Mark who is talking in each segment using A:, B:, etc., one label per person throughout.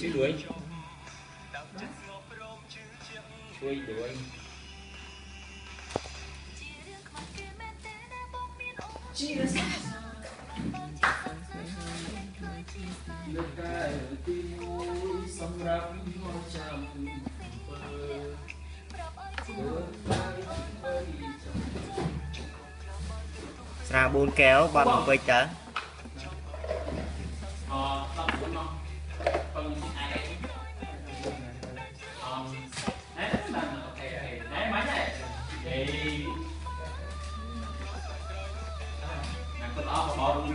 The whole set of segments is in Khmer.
A: ជួយដួយជួយដួយជីរសាលើកតែទីមួយសម្រាប់មកចាំពើ
B: ស្រា4កែវបាត់មកពេចតើ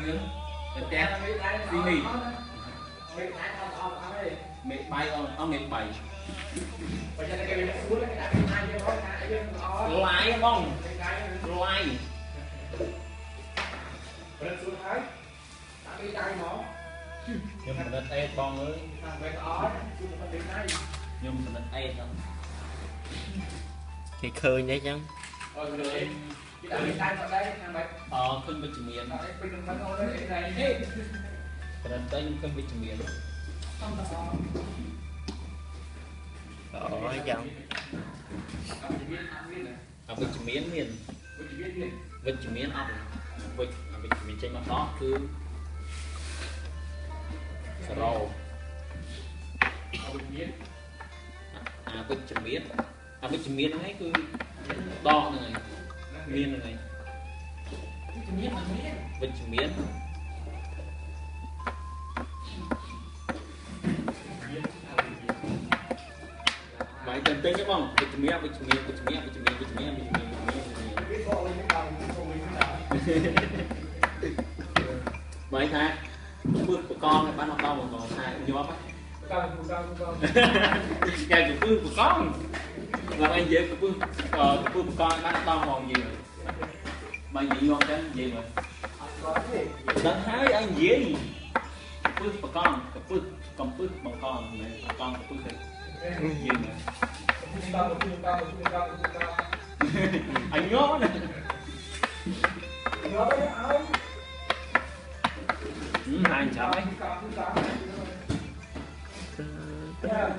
A: បបររឿងទៅផ្ទះពីនេះ
C: មេខែអត់អត់អត់ទេ
A: មេបាយអត់អត់មេបាយ
C: បើចឹងគេវាស្រួលគេដាក់ពីណាយើងហត់ណាយើងអត់
A: ឡាយបង
C: មេខែ
A: ឡាយ
C: ព្រឹកស្រួលហើយដាក់ពីដៃមក
A: ខ្ញុំបណ្ឌិតអេតបងអើយ
C: តាមបែបអត់គឺមិនពីដៃ
A: ខ្ញុំបណ្ឌិតអេតហ្នឹង
B: គេឃើញអីចឹង
C: អត់เล
A: អឺឃើញវិជ្ជមានប្រន្តែខ្ញុំឃើញវិជ្ជមាន
C: អូ
B: យយ៉ាង
C: អ
A: វិជ្ជមានមាន
C: វិជ្ជមាន
A: អត់វិជ្ជវិជ្ជមានចេញមកដល់គឺ0
C: អវិជ្ជមាន
A: អវិជ្ជមានអវិជ្ជមានហ្នឹងគឺដកហ្នឹងឯង មានហ្នឹងឯង
C: វិជ្ជមានមាន
A: វិជ្ជមានបាយតែពេញទេបងវិជ្ជមានវិជ្ជមានវិជ្ជមានវិជ្ជមានវិជ្ជមានវិជ្ជមានវា
C: ក៏លេងតាមខ្លួនវិញដែរ
A: បាយថាធ្វើបកងបានអត់ដល់មកថាញាប់បកងបកងបកងញ៉ាំជំពើបកង làm anh dễ cũng ờ cũng con nó to mòn gì rồi mà gì ngon cái gì rồi. Đang hái anh dễ
C: gì bước bà con cặp bước cầm bước bà con mẹ bà
A: con cặp bước thì gì
C: mà anh nhớ nè.
A: Nhớ anh ừ, anh chào anh. Dạ.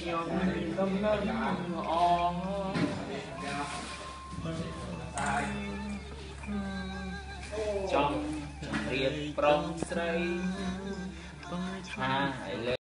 A: ខ្ញុំដំណើរអងចង់រៀបប្រុសស្រីថាឲ្យលើ